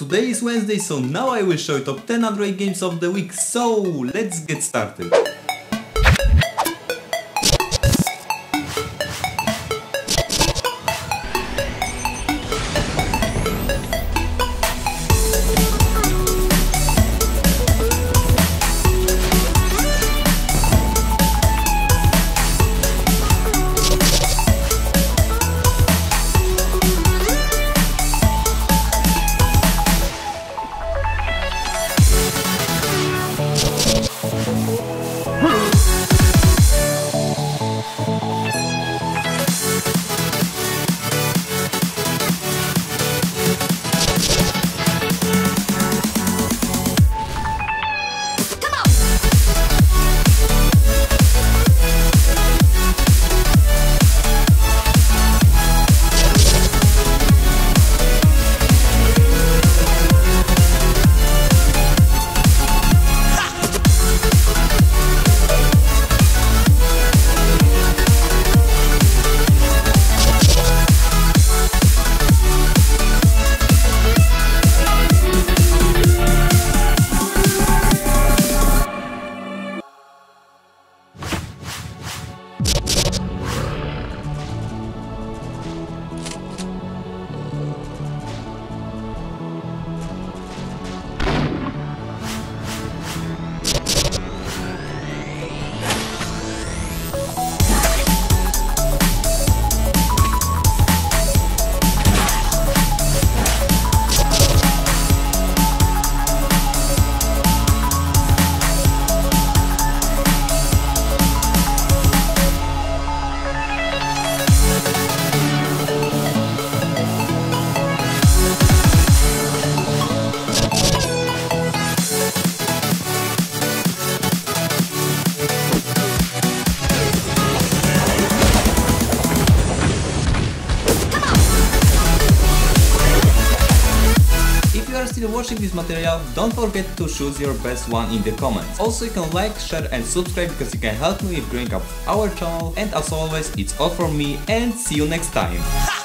Today is Wednesday, so now I will show you top 10 Android games of the week, so let's get started. Still watching this material, don't forget to choose your best one in the comments. Also you can like, share and subscribe because you can help me with growing up our channel and as always it's all from me and see you next time.